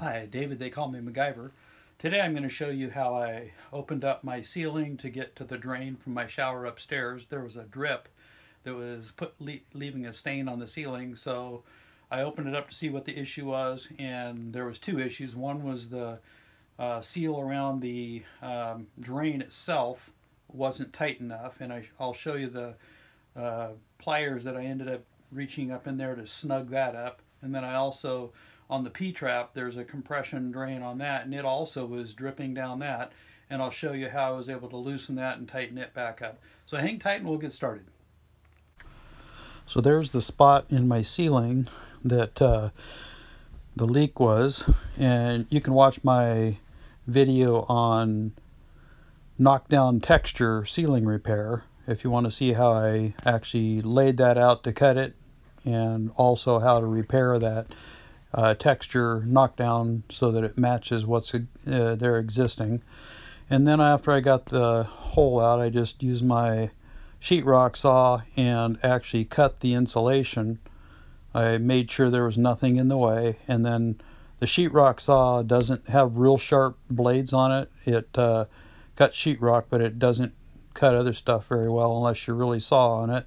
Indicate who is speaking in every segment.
Speaker 1: Hi, David, they call me MacGyver. Today I'm going to show you how I opened up my ceiling to get to the drain from my shower upstairs. There was a drip that was put le leaving a stain on the ceiling, so I opened it up to see what the issue was, and there was two issues. One was the uh, seal around the um, drain itself wasn't tight enough, and I, will show you the uh, pliers that I ended up reaching up in there to snug that up. And then I also on the P-trap, there's a compression drain on that, and it also was dripping down that. And I'll show you how I was able to loosen that and tighten it back up. So hang tight and we'll get started. So there's the spot in my ceiling that uh, the leak was. And you can watch my video on knockdown texture ceiling repair if you want to see how I actually laid that out to cut it and also how to repair that uh, texture knockdown so that it matches what's uh, there existing. And then after I got the hole out, I just used my sheetrock saw and actually cut the insulation. I made sure there was nothing in the way, and then the sheetrock saw doesn't have real sharp blades on it. It uh, cuts sheetrock, but it doesn't cut other stuff very well unless you really saw on it.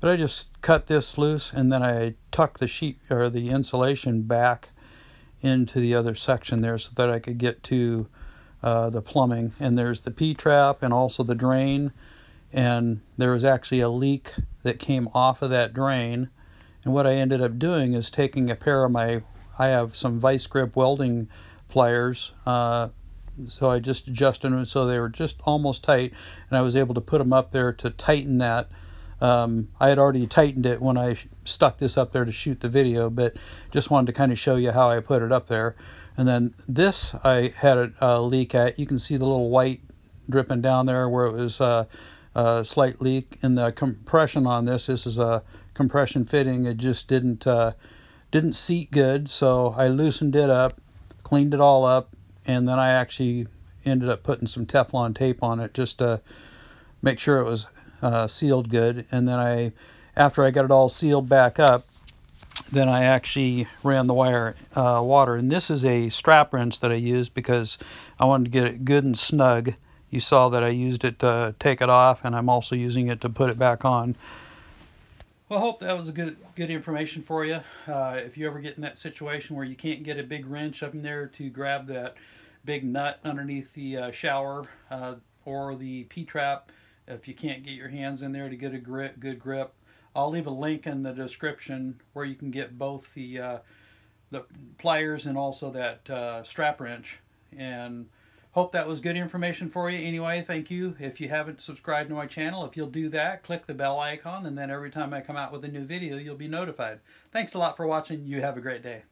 Speaker 1: But I just cut this loose and then I tuck the sheet or the insulation back into the other section there so that I could get to uh, the plumbing. And there's the P-trap and also the drain. And there was actually a leak that came off of that drain. And what I ended up doing is taking a pair of my, I have some Vise Grip welding pliers. Uh, so I just adjusted them so they were just almost tight. And I was able to put them up there to tighten that um, I had already tightened it when I stuck this up there to shoot the video, but just wanted to kind of show you how I put it up there. And then this I had a, a leak at. You can see the little white dripping down there where it was uh, a slight leak. And the compression on this, this is a compression fitting. It just didn't uh, didn't seat good, so I loosened it up, cleaned it all up, and then I actually ended up putting some Teflon tape on it just to make sure it was uh, sealed good. And then I, after I got it all sealed back up, then I actually ran the wire uh, water. And this is a strap wrench that I used because I wanted to get it good and snug. You saw that I used it to take it off, and I'm also using it to put it back on. Well, I hope that was a good good information for you. Uh, if you ever get in that situation where you can't get a big wrench up in there to grab that big nut underneath the uh, shower uh, or the P-trap, if you can't get your hands in there to get a grip, good grip. I'll leave a link in the description where you can get both the uh, the pliers and also that uh, strap wrench. And hope that was good information for you. Anyway, thank you. If you haven't subscribed to my channel, if you'll do that, click the bell icon, and then every time I come out with a new video, you'll be notified. Thanks a lot for watching. You have a great day.